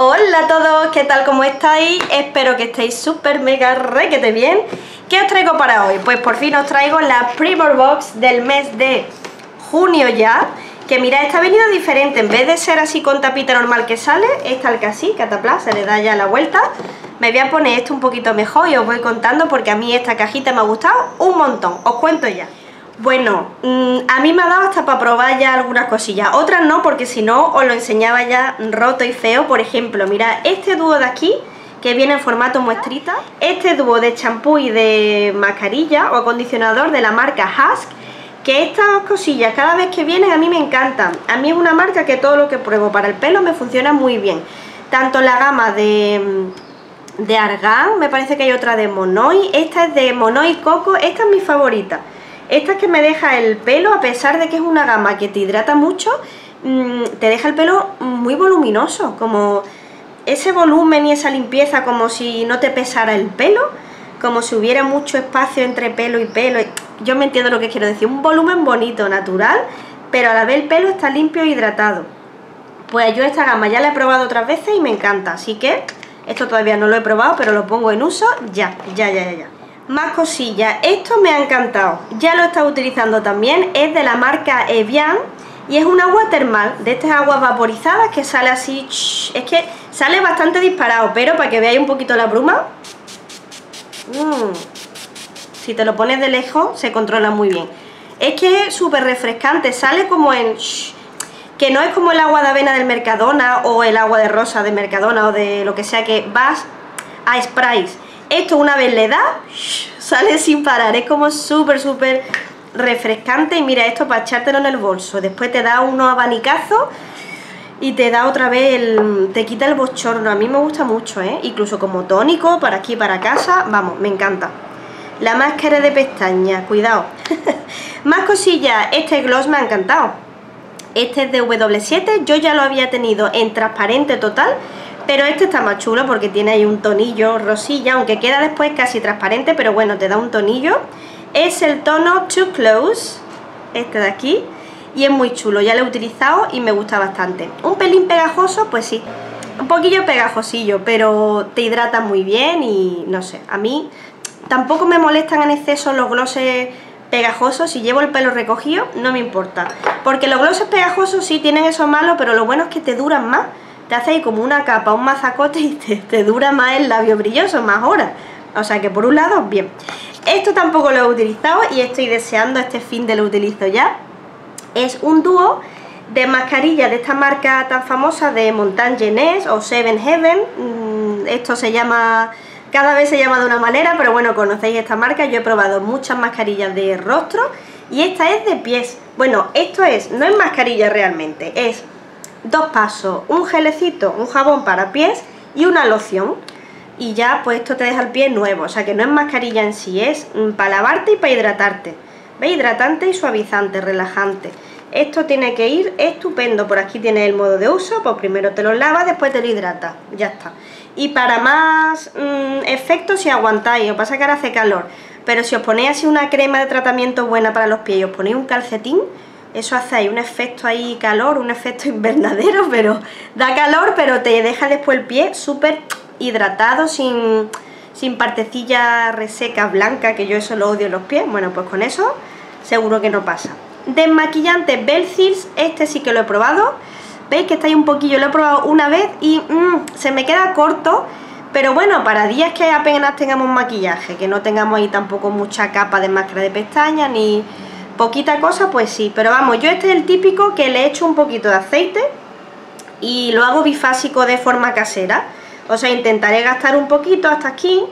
Hola a todos, ¿qué tal? ¿Cómo estáis? Espero que estéis súper mega requete bien. ¿Qué os traigo para hoy? Pues por fin os traigo la Primor Box del mes de junio ya. Que mirad, esta ha venido diferente. En vez de ser así con tapita normal que sale, esta al que así, catapla, se le da ya la vuelta. Me voy a poner esto un poquito mejor y os voy contando porque a mí esta cajita me ha gustado un montón. Os cuento ya. Bueno, mm, a mí me ha dado hasta para probar ya algunas cosillas. Otras no, porque si no os lo enseñaba ya roto y feo. Por ejemplo, mirad, este dúo de aquí, que viene en formato muestrita. Este dúo de champú y de mascarilla o acondicionador de la marca Husk. Que estas cosillas cada vez que vienen a mí me encantan. A mí es una marca que todo lo que pruebo para el pelo me funciona muy bien. Tanto la gama de, de Argan, me parece que hay otra de Monoi. Esta es de Monoi Coco, esta es mi favorita. Esta es que me deja el pelo, a pesar de que es una gama que te hidrata mucho, mm, te deja el pelo muy voluminoso, como ese volumen y esa limpieza como si no te pesara el pelo, como si hubiera mucho espacio entre pelo y pelo. Yo me entiendo lo que quiero decir, un volumen bonito, natural, pero a la vez el pelo está limpio e hidratado. Pues yo esta gama ya la he probado otras veces y me encanta, así que esto todavía no lo he probado, pero lo pongo en uso ya, ya, ya, ya. Más cosillas, esto me ha encantado, ya lo he estado utilizando también, es de la marca Evian y es un agua termal, de estas aguas vaporizadas que sale así, es que sale bastante disparado, pero para que veáis un poquito la bruma, mmm, si te lo pones de lejos se controla muy bien. Es que es súper refrescante, sale como en... que no es como el agua de avena del Mercadona o el agua de rosa de Mercadona o de lo que sea que vas a sprays esto una vez le da, sale sin parar, es como súper, súper refrescante y mira esto para echártelo en el bolso, después te da unos abanicazos y te da otra vez el, te quita el bochorno, a mí me gusta mucho, ¿eh? incluso como tónico, para aquí, para casa, vamos, me encanta. La máscara de pestañas, cuidado. Más cosillas, este gloss me ha encantado. Este es de W7, yo ya lo había tenido en transparente total, pero este está más chulo porque tiene ahí un tonillo rosilla, aunque queda después casi transparente, pero bueno, te da un tonillo. Es el tono Too Close, este de aquí, y es muy chulo, ya lo he utilizado y me gusta bastante. Un pelín pegajoso, pues sí, un poquillo pegajosillo, pero te hidrata muy bien y no sé, a mí tampoco me molestan en exceso los glosses pegajosos, si llevo el pelo recogido no me importa, porque los glosses pegajosos sí tienen eso malo, pero lo bueno es que te duran más te hace ahí como una capa, un mazacote y te, dura más el labio brilloso, más horas. O sea que por un lado, bien. Esto tampoco lo he utilizado y estoy deseando este fin de lo utilizo ya. Es un dúo de mascarillas de esta marca tan famosa de Montagne o Seven Heaven. Mm, esto se llama... Cada vez se llama de una manera, pero bueno, conocéis esta marca. Yo he probado muchas mascarillas de rostro y esta es de pies. Bueno, esto es, no es mascarilla realmente, es dos pasos, un gelecito, un jabón para pies y una loción. Y ya pues esto te deja el pie nuevo, o sea que no es mascarilla en sí, es mm, para lavarte y para hidratarte. ¿Veis? Hidratante y suavizante, relajante. Esto tiene que ir estupendo, por aquí tiene el modo de uso, pues primero te lo lavas, después te lo hidratas, ya está. Y para más mm, efectos si aguantáis, lo que pasa que ahora hace calor, pero si os ponéis así una crema de tratamiento buena para los pies y os ponéis un calcetín, eso hace ahí un efecto ahí calor, un efecto invernadero, pero da calor, pero te deja después el pie súper hidratado, sin, sin partecilla reseca blanca, que yo eso lo odio en los pies. Bueno, pues con eso seguro que no pasa. Desmaquillante Belcils, este sí que lo he probado. ¿Veis que está ahí un poquillo? Lo he probado una vez y mm, se me queda corto. Pero bueno, para días que apenas tengamos maquillaje, que no tengamos ahí tampoco mucha capa de máscara de pestañas ni Poquita cosa, pues sí, pero vamos, yo este es el típico que le echo un poquito de aceite y lo hago bifásico de forma casera. O sea, intentaré gastar un poquito hasta aquí,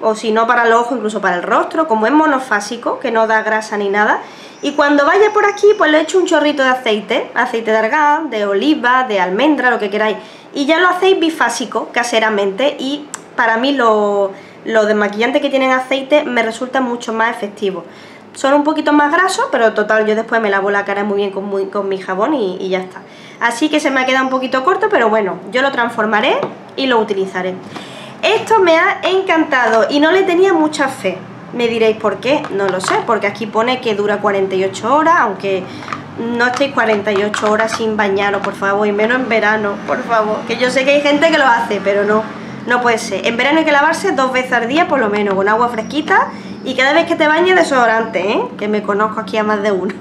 o si no para el ojo, incluso para el rostro, como es monofásico, que no da grasa ni nada. Y cuando vaya por aquí, pues le echo un chorrito de aceite, aceite de argán, de oliva, de almendra, lo que queráis. Y ya lo hacéis bifásico, caseramente, y para mí lo, lo desmaquillante que tienen aceite me resulta mucho más efectivo. Son un poquito más grasos, pero total, yo después me lavo la cara muy bien con, mi jabón y, ya está. Así que se me ha quedado un poquito corto, pero bueno, yo lo transformaré y lo utilizaré. Esto me ha encantado y no le tenía mucha fe. Me diréis por qué, no lo sé, porque aquí pone que dura 48 horas, aunque no estéis 48 horas sin bañaros, por favor, y menos en verano, por favor. Que yo sé que hay gente que lo hace, pero no, no puede ser. En verano hay que lavarse dos veces al día, por lo menos, con agua fresquita y cada vez que te bañes desodorante, ¿eh? Que me conozco aquí a más de uno.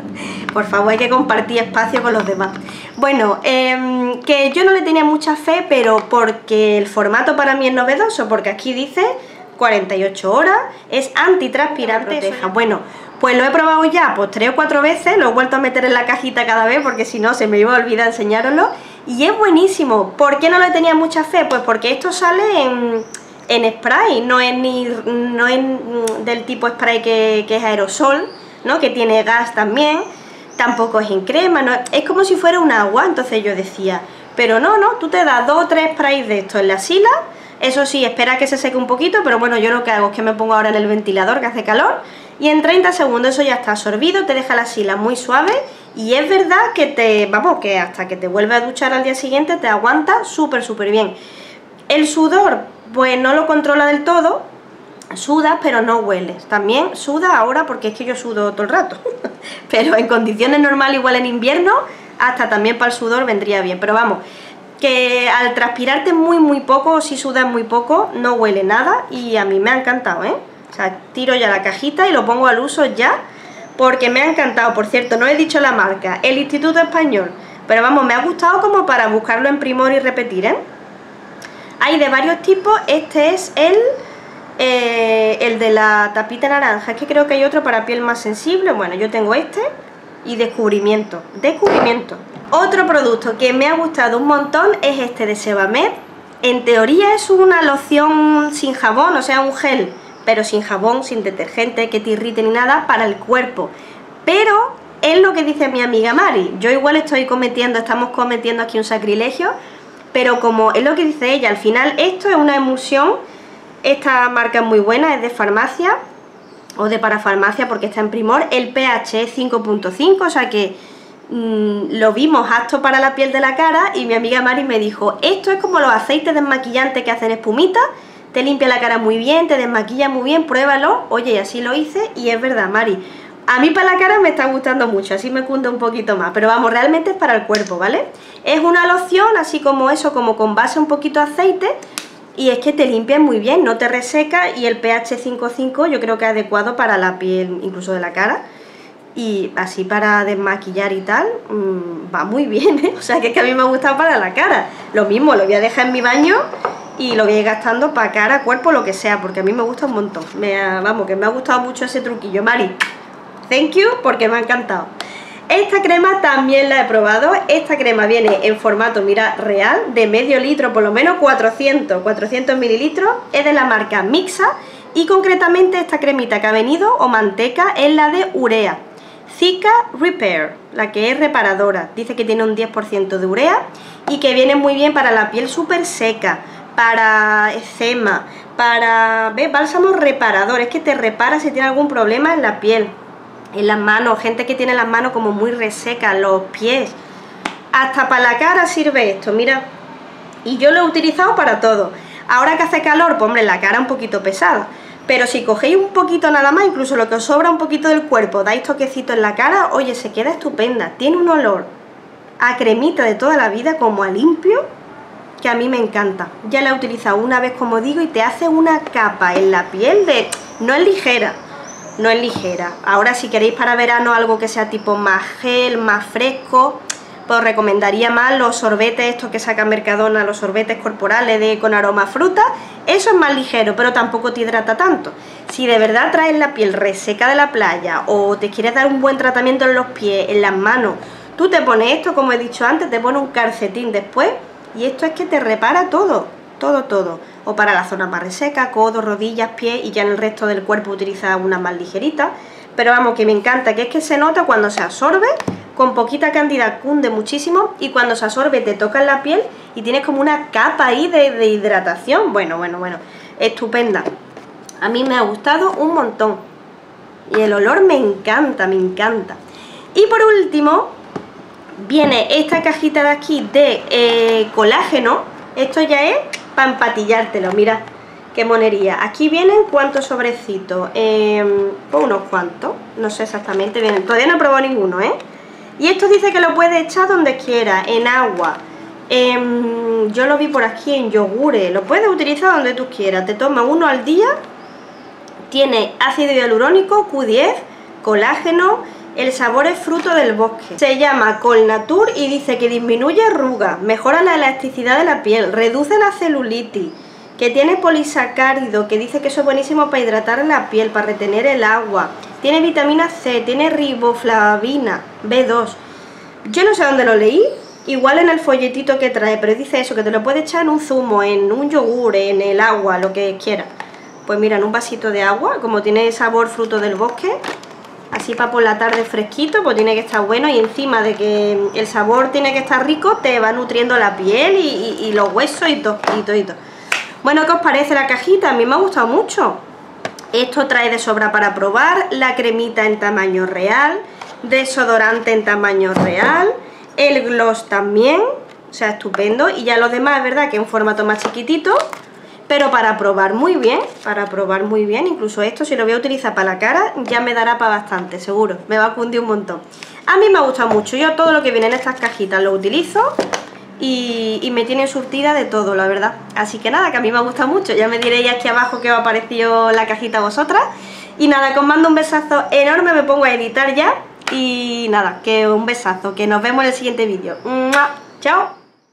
por favor, hay que compartir espacio con los demás. Bueno, em, que yo no le tenía mucha fe, pero porque el formato para mí es novedoso, porque aquí dice 48 horas, es antitranspirante. Bueno, pues lo he probado ya pues tres o cuatro veces, lo he vuelto a meter en la cajita cada vez porque si no se me iba a olvidar enseñároslo. Y es buenísimo. ¿Por qué no le tenía mucha fe? Pues porque esto sale en, en spray, no es, ni, no es del tipo spray que, que es aerosol, ¿no? que tiene gas también, tampoco es en crema, no, es como si fuera un agua, entonces yo decía, pero no, no, tú te das dos o tres sprays de esto en la sila, eso sí, espera que se seque un poquito, pero bueno, yo lo que hago es que me pongo ahora en el ventilador que hace calor y en 30 segundos eso ya está absorbido, te deja la sila muy suave y es verdad que te, vamos, que hasta que te vuelve a duchar al día siguiente te aguanta súper, súper bien. El sudor, pues no lo controla del todo, sudas pero no hueles. También suda ahora porque es que yo sudo todo el rato, pero en condiciones normales, igual en invierno, hasta también para el sudor vendría bien. Pero vamos, que al transpirarte muy muy poco, si sudas muy poco, no huele nada y a mí me ha encantado, ¿eh? O sea, tiro ya la cajita y lo pongo al uso ya porque me ha encantado. Por cierto, no he dicho la marca, el Instituto Español. Pero vamos, me ha gustado como para buscarlo en Primor y repetir, ¿eh? Hay de varios tipos, este es el, eh, el de la tapita naranja. Es que creo que hay otro para piel más sensible. Bueno, yo tengo este y descubrimiento. Descubrimiento. Otro producto que me ha gustado un montón es este de Sebamed. En teoría es una loción sin jabón, o sea, un gel pero sin jabón, sin detergente, que te irrite ni nada, para el cuerpo. Pero es lo que dice mi amiga Mari. Yo igual estoy cometiendo, estamos cometiendo aquí un sacrilegio, pero como es lo que dice ella, al final esto es una emulsión, esta marca es muy buena, es de farmacia, o de parafarmacia porque está en primor, el pH es 5.5, o sea que mm, lo vimos apto para la piel de la cara y mi amiga Mari me dijo, esto es como los aceites desmaquillantes que hacen espumita, te limpia la cara muy bien, te desmaquilla muy bien, pruébalo. Oye, así lo hice y es verdad, Mari. A mí para la cara me está gustando mucho, así me cunde un poquito más, pero vamos, realmente es para el cuerpo, ¿vale? Es una loción, así como eso, como con base un poquito de aceite, y es que te limpia muy bien, no te reseca, y el pH 5.5 yo creo que es adecuado para la piel, incluso de la cara, y así para desmaquillar y tal, mm, va muy bien, ¿eh? O sea que es que a mí me ha gustado para la cara. Lo mismo, lo voy a dejar en mi baño y lo voy a ir gastando para cara, cuerpo, lo que sea, porque a mí me gusta un montón. Me vamos, que me ha gustado mucho ese truquillo. Mari, thank you, porque me ha encantado. Esta crema también la he probado. Esta crema viene en formato, mira, real, de medio litro, por lo menos 400, 400 mililitros. Es de la marca Mixa y concretamente esta cremita que ha venido, o manteca, es la de urea. Zika Repair, la que es reparadora. Dice que tiene un 10% de urea y que viene muy bien para la piel súper seca, para eczema, para ¿ves? bálsamo reparador, es que te repara si tiene algún problema en la piel, en las manos, gente que tiene las manos como muy resecas, los pies, hasta para la cara sirve esto, mira, y yo lo he utilizado para todo. Ahora que hace calor, pues hombre, la cara un poquito pesada, pero si cogéis un poquito nada más, incluso lo que os sobra un poquito del cuerpo, dais toquecito en la cara, oye, se queda estupenda, tiene un olor a cremita de toda la vida, como a limpio, que a mí me encanta. Ya la he utilizado una vez, como digo, y te hace una capa en la piel de... No es ligera, no es ligera. Ahora si queréis para verano algo que sea tipo más gel, más fresco, pues recomendaría más los sorbetes estos que saca Mercadona, los sorbetes corporales de con aroma a fruta. Eso es más ligero, pero tampoco te hidrata tanto. Si de verdad traes la piel reseca de la playa o te quieres dar un buen tratamiento en los pies, en las manos, tú te pones esto, como he dicho antes, te pones un calcetín después y esto es que te repara todo, todo, todo. O para la zona más reseca, codos, rodillas, pies y ya en el resto del cuerpo utiliza una más ligerita. Pero vamos, que me encanta, que es que se nota cuando se absorbe, con poquita cantidad cunde muchísimo y cuando se absorbe te toca en la piel y tienes como una capa ahí de, de hidratación. Bueno, bueno, bueno, estupenda. A mí me ha gustado un montón. Y el olor me encanta, me encanta. Y por último, viene esta cajita de aquí de eh, colágeno. Esto ya es para empatillártelo, mira qué monería. Aquí vienen cuántos sobrecitos, eh, unos cuantos, no sé exactamente, vienen. todavía no he probado ninguno, ¿eh? Y esto dice que lo puedes echar donde quiera, en agua. yo lo vi por aquí en yogures, lo puedes utilizar donde tú quieras. Te tomas uno al día, tiene ácido hialurónico, Q10, colágeno, el sabor es fruto del bosque. Se llama Colnatur y dice que disminuye arrugas, mejora la elasticidad de la piel, reduce la celulitis, que tiene polisacárido, que dice que eso es buenísimo para hidratar la piel, para retener el agua. Tiene vitamina C, tiene riboflavina, B2. Yo no sé dónde lo leí, igual en el folletito que trae, pero dice eso, que te lo puedes echar en un zumo, en un yogur, en el agua, lo que quieras. Pues mira, en un vasito de agua, como tiene sabor fruto del bosque, así para por la tarde fresquito, pues tiene que estar bueno y encima de que el sabor tiene que estar rico, te va nutriendo la piel y, los huesos y todo, y todo, y todo. Bueno, ¿qué os parece la cajita? A mí me ha gustado mucho. Esto trae de sobra para probar, la cremita en tamaño real, desodorante en tamaño real, el gloss también, o sea, estupendo. Y ya los demás, es verdad que es un formato más chiquitito, pero para probar muy bien, para probar muy bien, incluso esto si lo voy a utilizar para la cara ya me dará para bastante, seguro, me va a cundir un montón. A mí me ha gustado mucho, yo todo lo que viene en estas cajitas lo utilizo, y, me tiene surtida de todo, la verdad. Así que nada, que a mí me ha gustado mucho. Ya me diréis aquí abajo que os ha parecido la cajita a vosotras. Y nada, que os mando un besazo enorme, me pongo a editar ya. Y nada, que un besazo, que nos vemos en el siguiente vídeo. ¡Chao!